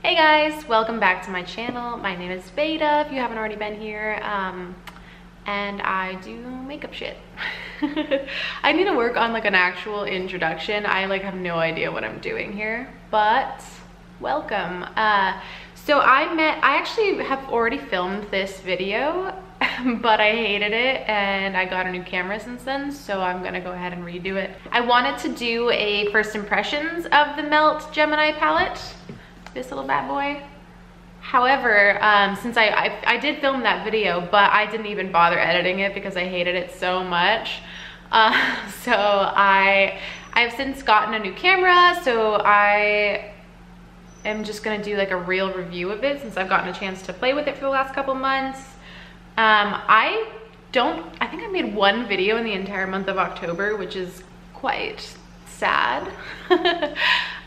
Hey guys, welcome back to my channel. My name is Vada, if you haven't already been here. Um, and I do makeup shit. I need to work on like an actual introduction. I like have no idea what I'm doing here, but welcome. Uh, so I met, I actually have already filmed this video, but I hated it and I got a new camera since then, so I'm gonna go ahead and redo it. I wanted to do a first impressions of the Melt Gemini palette, this little bad boy. However, um, since I, I, I, did film that video, but I didn't even bother editing it because I hated it so much. Uh, so I, I have since gotten a new camera, so I am just gonna do like a real review of it since I've gotten a chance to play with it for the last couple months. Um, I don't, I think I made one video in the entire month of October, which is quite sad.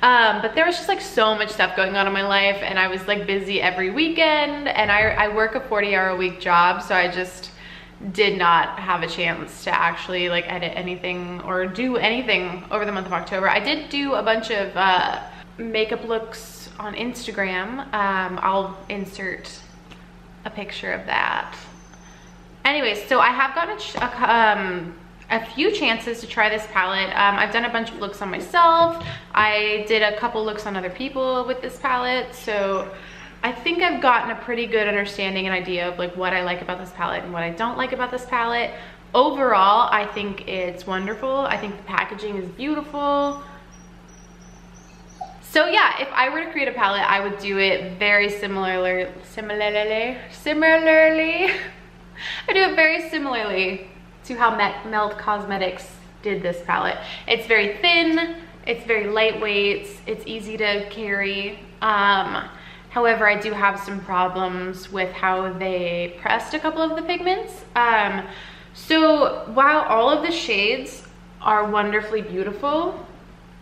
um, but there was just like so much stuff going on in my life and I was like busy every weekend and I, I work a 40 hour a week job. So I just did not have a chance to actually like edit anything or do anything over the month of October. I did do a bunch of uh, makeup looks on Instagram. Um, I'll insert a picture of that. Anyways, so I have gotten a, um, a few chances to try this palette. Um, I've done a bunch of looks on myself. I did a couple looks on other people with this palette. So I think I've gotten a pretty good understanding and idea of like what I like about this palette and what I don't like about this palette. Overall, I think it's wonderful. I think the packaging is beautiful. So yeah, if I were to create a palette, I would do it very similarly, similarly, similarly. I do it very similarly to how Melt Cosmetics did this palette. It's very thin, it's very lightweight, it's easy to carry. Um, however, I do have some problems with how they pressed a couple of the pigments. Um, so while all of the shades are wonderfully beautiful,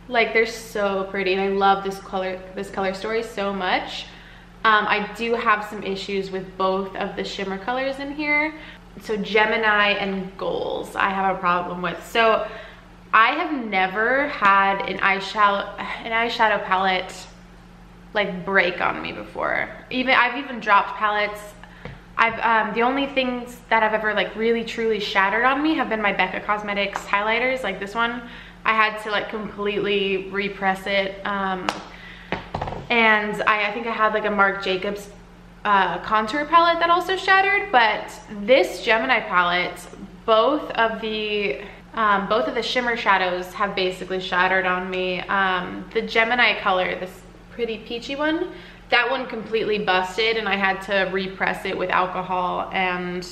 like they're so pretty and I love this color, this color story so much. Um, I do have some issues with both of the shimmer colors in here so Gemini and Goals I have a problem with. So I have never had an eyeshadow, an eyeshadow palette like break on me before. Even I've even dropped palettes. I've um, the only things that I've ever like really truly shattered on me have been my Becca Cosmetics highlighters, like this one. I had to like completely repress it. Um, and I, I think I had like a Marc Jacobs uh, contour palette that also shattered, but this Gemini palette, both of the um, both of the shimmer shadows have basically shattered on me. Um, the Gemini color, this pretty peachy one, that one completely busted and I had to repress it with alcohol and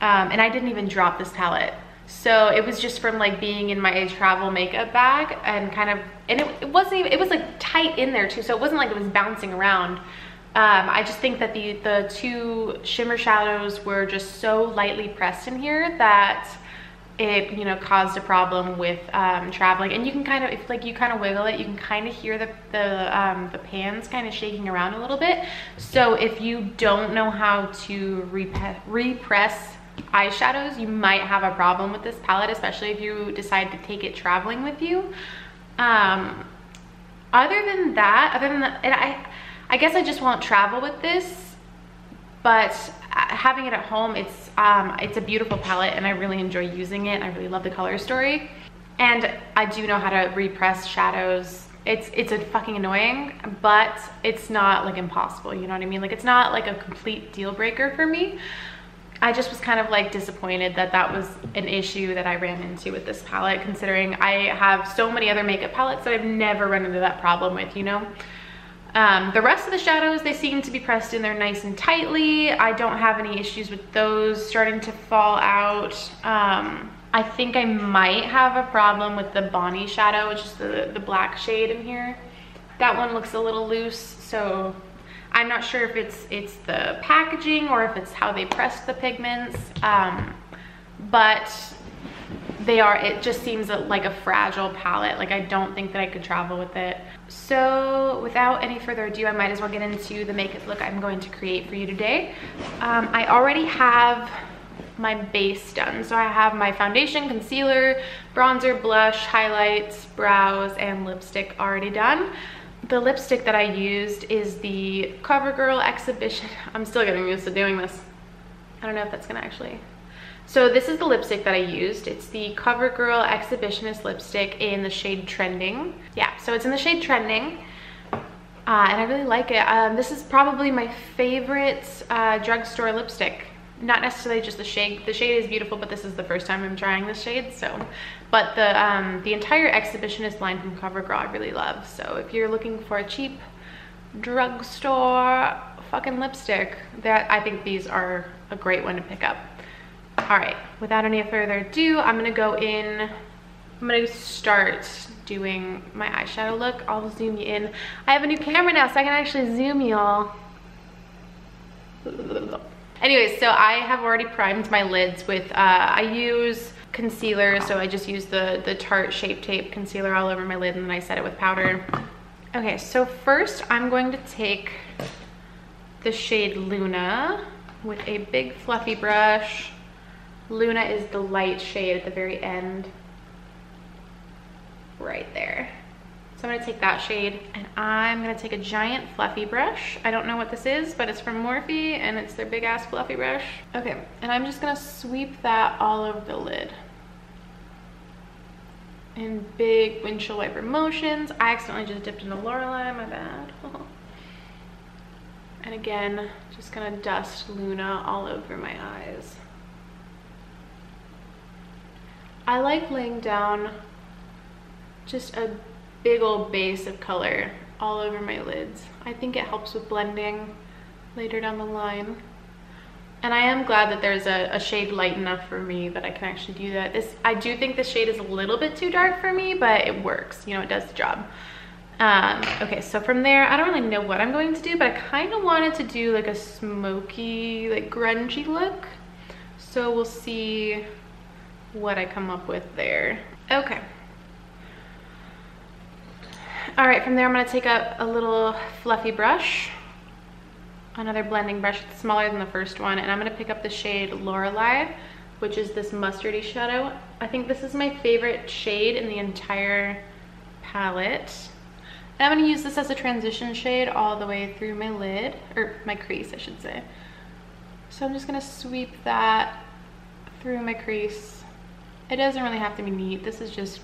um, and I didn't even drop this palette. So it was just from like being in my travel makeup bag and kind of, and it, it wasn't even, it was like tight in there too. So it wasn't like it was bouncing around. Um, I just think that the, the two shimmer shadows were just so lightly pressed in here that it, you know, caused a problem with um, traveling. And you can kind of, if like you kind of wiggle it, you can kind of hear the, the, um, the pans kind of shaking around a little bit. So if you don't know how to repress eyeshadows, you might have a problem with this palette, especially if you decide to take it traveling with you. Um, other than that, other than that, and I, I guess I just won't travel with this, but uh, having it at home, it's, um, it's a beautiful palette and I really enjoy using it. I really love the color story. And I do know how to repress shadows. It's, it's a fucking annoying, but it's not like impossible, you know what I mean? Like it's not like a complete deal breaker for me. I just was kind of like disappointed that that was an issue that I ran into with this palette considering I have so many other makeup palettes that I've never run into that problem with, you know? Um, the rest of the shadows, they seem to be pressed in there nice and tightly. I don't have any issues with those starting to fall out. Um, I think I might have a problem with the Bonnie shadow, which is the, the black shade in here. That one looks a little loose, so I'm not sure if it's it's the packaging or if it's how they pressed the pigments. Um, but they are, it just seems like a fragile palette. Like I don't think that I could travel with it. So without any further ado, I might as well get into the makeup look I'm going to create for you today. Um, I already have my base done. So I have my foundation, concealer, bronzer, blush, highlights, brows, and lipstick already done. the lipstick that I used is the CoverGirl Exhibition. I'm still getting used to doing this. I don't know if that's gonna actually. So this is the lipstick that I used. It's the CoverGirl Exhibitionist lipstick in the shade Trending. Yeah, so it's in the shade Trending. Uh, and I really like it. Um, this is probably my favorite uh, drugstore lipstick. Not necessarily just the shade. The shade is beautiful, but this is the first time I'm trying this shade. So, but the um, the entire exhibitionist line from CoverGirl I really love. So if you're looking for a cheap drugstore fucking lipstick, that I think these are a great one to pick up. All right, without any further ado, I'm gonna go in. I'm gonna start doing my eyeshadow look. I'll zoom you in. I have a new camera now, so I can actually zoom y'all. Anyways, so I have already primed my lids with, uh, I use concealer, so I just use the, the Tarte Shape Tape concealer all over my lid and then I set it with powder. Okay, so first I'm going to take the shade Luna with a big fluffy brush. Luna is the light shade at the very end right there. So I'm gonna take that shade and I'm gonna take a giant fluffy brush. I don't know what this is, but it's from Morphe and it's their big ass fluffy brush. Okay, and I'm just gonna sweep that all over the lid. In big windshield wiper motions. I accidentally just dipped into Lorelei, my bad. and again, just gonna dust Luna all over my eyes. I like laying down just a big old base of color all over my lids. I think it helps with blending later down the line. And I am glad that there's a, a, shade light enough for me that I can actually do that. This I do think the shade is a little bit too dark for me, but it works. You know, it does the job. Um, okay, so from there, I don't really know what I'm going to do, but I kind of wanted to do like a smoky, like grungy look. So we'll see what I come up with there. Okay, all right, from there I'm gonna take up a little fluffy brush, another blending brush, smaller than the first one, and I'm gonna pick up the shade Lorelei, which is this mustardy shadow. I think this is my favorite shade in the entire palette. And I'm gonna use this as a transition shade all the way through my lid, or my crease, I should say. So I'm just gonna sweep that through my crease. It doesn't really have to be neat. This is just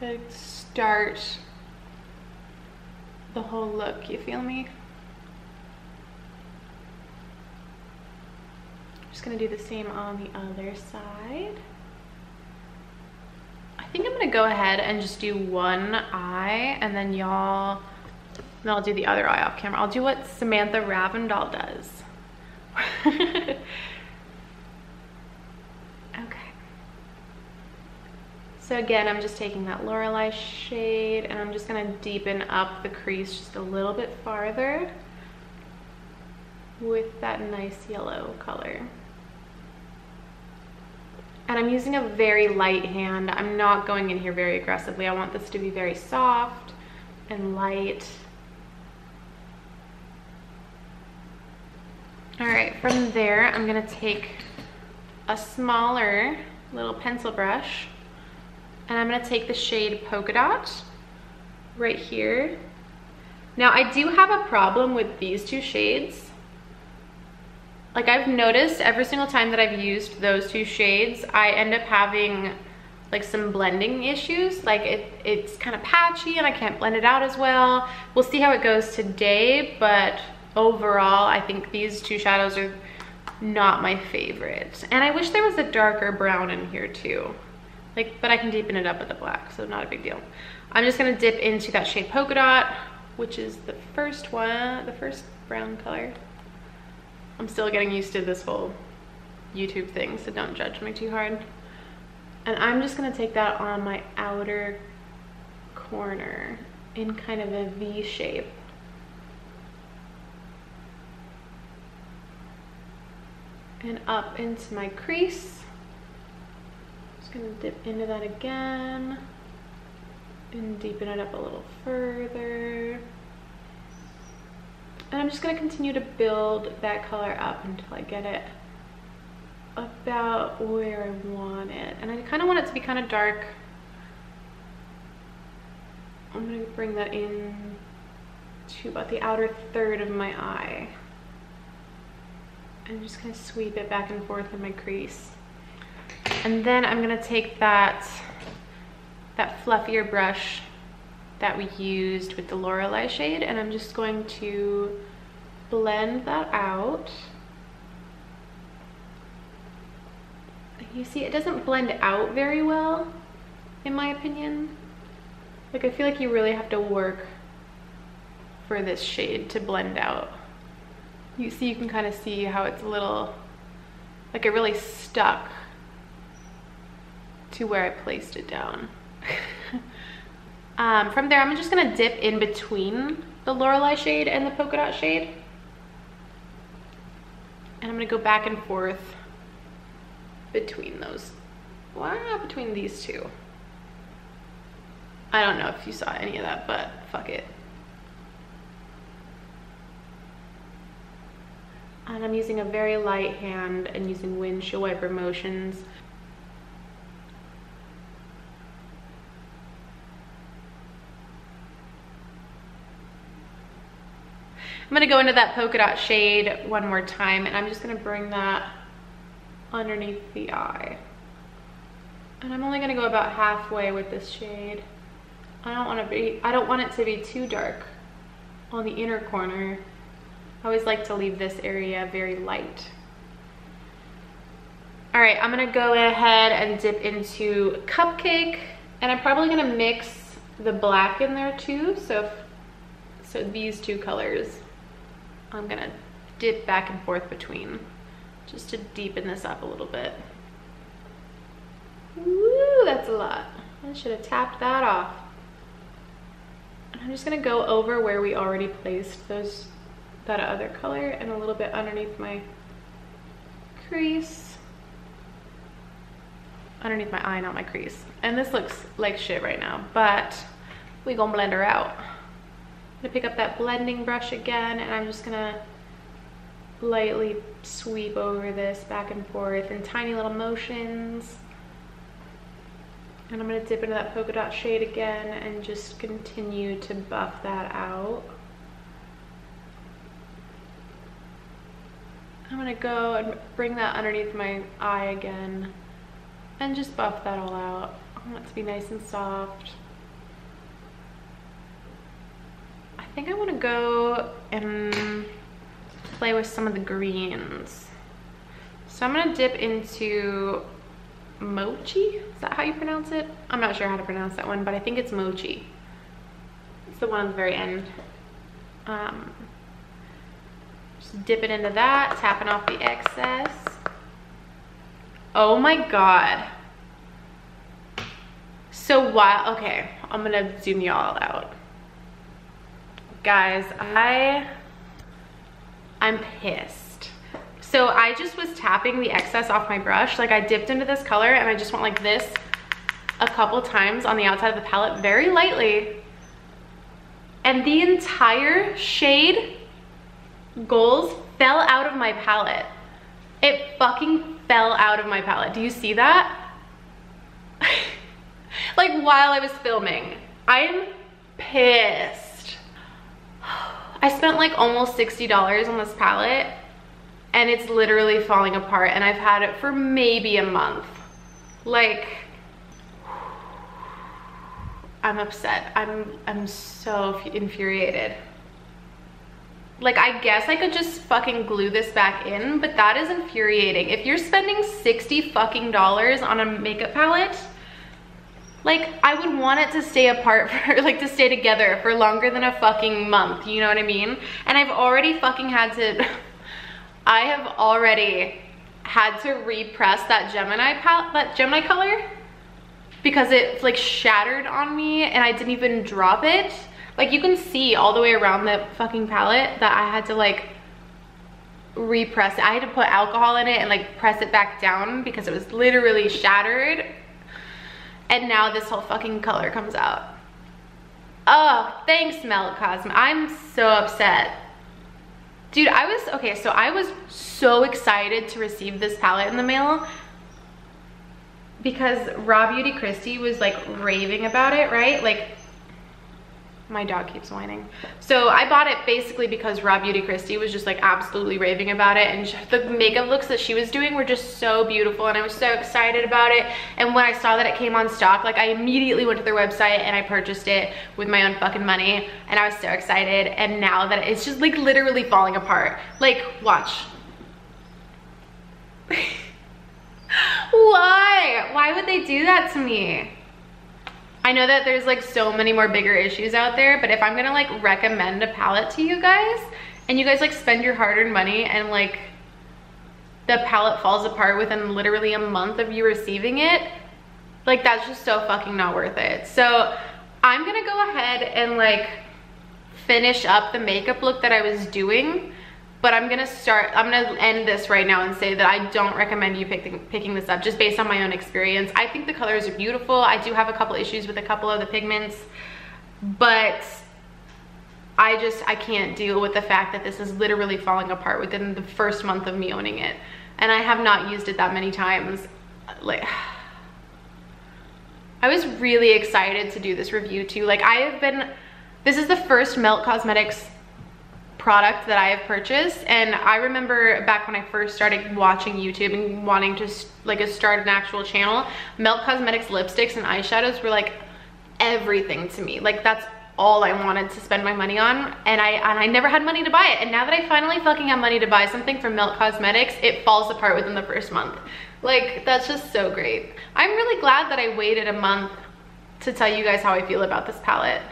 to start the whole look, you feel me? I'm just gonna do the same on the other side. I think I'm gonna go ahead and just do one eye and then y'all, then I'll do the other eye off camera. I'll do what Samantha Ravndahl does. So again, I'm just taking that Lorelei shade and I'm just gonna deepen up the crease just a little bit farther with that nice yellow color. And I'm using a very light hand. I'm not going in here very aggressively. I want this to be very soft and light. All right, from there, I'm gonna take a smaller little pencil brush and I'm gonna take the shade Polka Dot right here. Now I do have a problem with these two shades. Like I've noticed every single time that I've used those two shades, I end up having like some blending issues. Like it, it's kind of patchy and I can't blend it out as well. We'll see how it goes today, but overall, I think these two shadows are not my favorite. And I wish there was a darker brown in here too. Like, but I can deepen it up with the black, so not a big deal. I'm just gonna dip into that shade Polka Dot, which is the first one, the first brown color. I'm still getting used to this whole YouTube thing, so don't judge me too hard. And I'm just gonna take that on my outer corner in kind of a V shape. And up into my crease gonna dip into that again and deepen it up a little further. And I'm just gonna continue to build that color up until I get it about where I want it. And I kind of want it to be kind of dark. I'm gonna bring that in to about the outer third of my eye. I'm just gonna sweep it back and forth in my crease. And then I'm gonna take that, that fluffier brush that we used with the Lorelei shade and I'm just going to blend that out. You see, it doesn't blend out very well, in my opinion. Like, I feel like you really have to work for this shade to blend out. You see, you can kind of see how it's a little, like it really stuck to where I placed it down. um, from there, I'm just gonna dip in between the Lorelei shade and the polka dot shade. And I'm gonna go back and forth between those, wow, between these two. I don't know if you saw any of that, but fuck it. And I'm using a very light hand and using windshield wiper motions. I'm gonna go into that polka dot shade one more time and I'm just gonna bring that underneath the eye. And I'm only gonna go about halfway with this shade. I don't wanna be, I don't want it to be too dark on the inner corner. I always like to leave this area very light. All right, I'm gonna go ahead and dip into Cupcake and I'm probably gonna mix the black in there too. So, so these two colors, I'm gonna dip back and forth between just to deepen this up a little bit. Woo, that's a lot. I should have tapped that off. I'm just gonna go over where we already placed those that other color and a little bit underneath my crease. Underneath my eye, not my crease. And this looks like shit right now, but we gonna blend her out. Gonna pick up that blending brush again and I'm just gonna lightly sweep over this back and forth in tiny little motions. And I'm gonna dip into that polka dot shade again and just continue to buff that out. I'm gonna go and bring that underneath my eye again and just buff that all out. I want it to be nice and soft. I think I wanna go and play with some of the greens. So I'm gonna dip into mochi. Is that how you pronounce it? I'm not sure how to pronounce that one, but I think it's mochi. It's the one on the very end. Um, just dip it into that, tapping off the excess. Oh my God. So while, okay, I'm gonna zoom you all out. Guys, I I'm pissed. So I just was tapping the excess off my brush. Like I dipped into this color and I just went like this a couple times on the outside of the palette very lightly. And the entire shade Goals fell out of my palette. It fucking fell out of my palette. Do you see that? like while I was filming. I'm pissed. I spent like almost $60 on this palette and it's literally falling apart and I've had it for maybe a month. Like, I'm upset. I'm, I'm so infuriated. Like, I guess I could just fucking glue this back in, but that is infuriating. If you're spending 60 fucking dollars on a makeup palette, like I would want it to stay apart for like to stay together for longer than a fucking month, you know what I mean? And I've already fucking had to, I have already had to repress that Gemini palette, that Gemini color because it like shattered on me and I didn't even drop it. Like you can see all the way around the fucking palette that I had to like repress it. I had to put alcohol in it and like press it back down because it was literally shattered and now this whole fucking color comes out. Oh, thanks Melt Cosme. I'm so upset. Dude, I was, okay, so I was so excited to receive this palette in the mail because Raw Beauty Kristi was like raving about it, right? Like, my dog keeps whining. So I bought it basically because Raw Beauty Kristi was just like absolutely raving about it and the makeup looks that she was doing were just so beautiful and I was so excited about it. And when I saw that it came on stock, like I immediately went to their website and I purchased it with my own fucking money and I was so excited. And now that it's just like literally falling apart. Like, watch. Why? Why would they do that to me? I know that there's like so many more bigger issues out there, but if I'm gonna like recommend a palette to you guys and you guys like spend your hard-earned money and like the palette falls apart within literally a month of you receiving it, like that's just so fucking not worth it. So I'm gonna go ahead and like finish up the makeup look that I was doing but I'm gonna start, I'm gonna end this right now and say that I don't recommend you picking, picking this up just based on my own experience. I think the colors are beautiful. I do have a couple issues with a couple of the pigments, but I just, I can't deal with the fact that this is literally falling apart within the first month of me owning it. And I have not used it that many times. Like, I was really excited to do this review too. Like I have been, this is the first Melt Cosmetics product that I have purchased and I remember back when I first started watching YouTube and wanting to like start an actual channel Melt Cosmetics lipsticks and eyeshadows were like everything to me. Like that's all I wanted to spend my money on and I and I never had money to buy it. And now that I finally fucking have money to buy something from Melt Cosmetics it falls apart within the first month. Like that's just so great. I'm really glad that I waited a month to tell you guys how I feel about this palette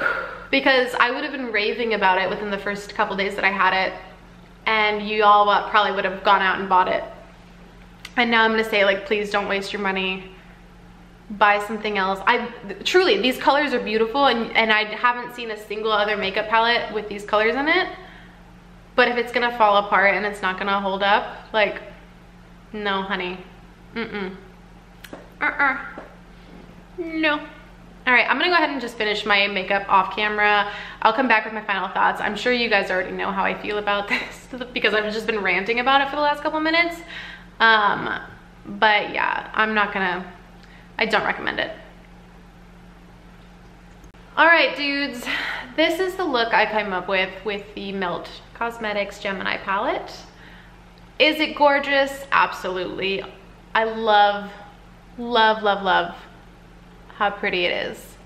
because I would have been raving about it within the first couple days that I had it and you all probably would have gone out and bought it. And now I'm gonna say like, please don't waste your money. Buy something else. I truly, these colors are beautiful and, and I haven't seen a single other makeup palette with these colors in it. But if it's gonna fall apart and it's not gonna hold up, like, no honey, mm-mm. Uh-uh, no. All right, I'm gonna go ahead and just finish my makeup off camera. I'll come back with my final thoughts. I'm sure you guys already know how I feel about this because I've just been ranting about it for the last couple minutes. Um, but yeah, I'm not gonna, I don't recommend it. All right, dudes, this is the look I came up with with the Melt Cosmetics Gemini palette. Is it gorgeous? Absolutely. I love, love, love, love how pretty it is.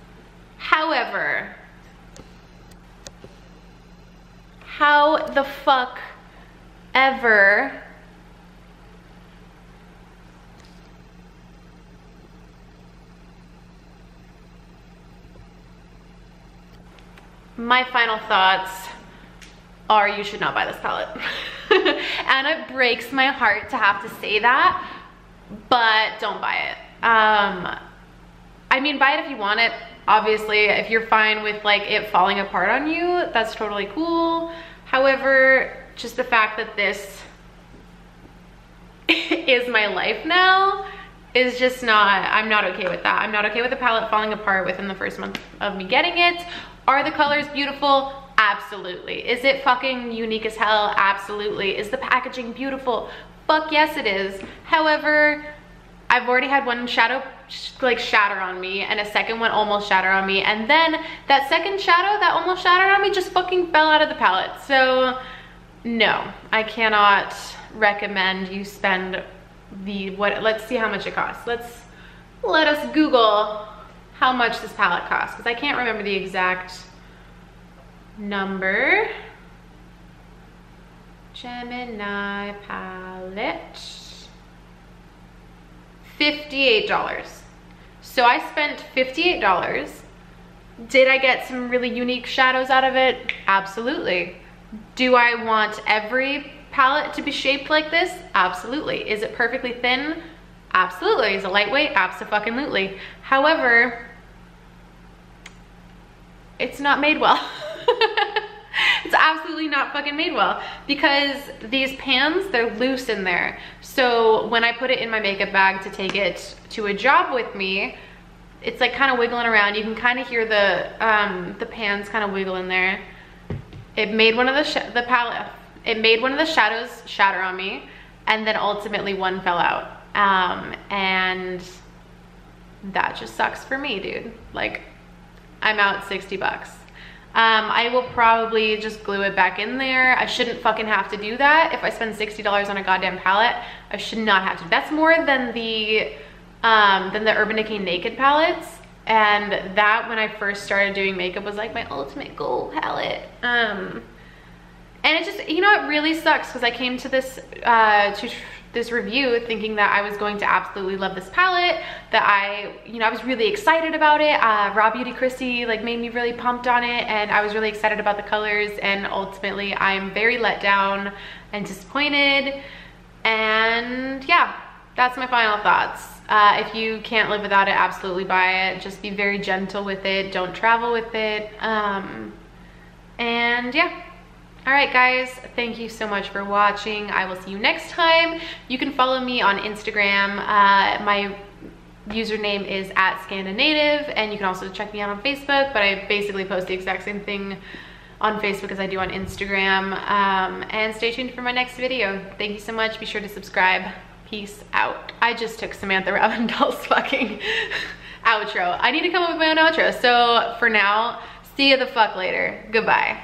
However, how the fuck ever my final thoughts are you should not buy this palette. and it breaks my heart to have to say that, but don't buy it. Um, I mean, buy it if you want it. Obviously, if you're fine with like it falling apart on you, that's totally cool. However, just the fact that this is my life now is just not, I'm not okay with that. I'm not okay with the palette falling apart within the first month of me getting it. Are the colors beautiful? Absolutely. Is it fucking unique as hell? Absolutely. Is the packaging beautiful? Fuck yes it is. However, I've already had one shadow like shatter on me and a second one almost shatter on me and then that second shadow that almost shattered on me just fucking fell out of the palette. So no I cannot recommend you spend the what let's see how much it costs. Let's let us google how much this palette costs because I can't remember the exact number. Gemini palette $58. So I spent $58. Did I get some really unique shadows out of it? Absolutely. Do I want every palette to be shaped like this? Absolutely. Is it perfectly thin? Absolutely. Is it lightweight? Absolutely. However, it's not made well. it's absolutely not fucking made well because these pans, they're loose in there. So when I put it in my makeup bag to take it to a job with me, it's like kind of wiggling around. You can kind of hear the um, the pans kind of wiggle in there. It made one of the the palette. It made one of the shadows shatter on me, and then ultimately one fell out. Um, and that just sucks for me, dude. Like I'm out 60 bucks. Um, I will probably just glue it back in there. I shouldn't fucking have to do that. If I spend $60 on a goddamn palette, I should not have to. That's more than the, um, than the Urban Decay Naked palettes. And that, when I first started doing makeup, was like my ultimate goal palette. Um, and it just, you know, it really sucks because I came to this, uh, this review thinking that I was going to absolutely love this palette, that I, you know, I was really excited about it. Uh, Raw Beauty Kristi like made me really pumped on it and I was really excited about the colors and ultimately I'm very let down and disappointed. And yeah, that's my final thoughts. Uh, if you can't live without it, absolutely buy it. Just be very gentle with it. Don't travel with it. Um, and yeah, all right, guys, thank you so much for watching. I will see you next time. You can follow me on Instagram. Uh, my username is at Scandinative, and you can also check me out on Facebook, but I basically post the exact same thing on Facebook as I do on Instagram. Um, and stay tuned for my next video. Thank you so much. Be sure to subscribe. Peace out. I just took Samantha Ravndahl's fucking outro. I need to come up with my own outro. So for now, see you the fuck later. Goodbye.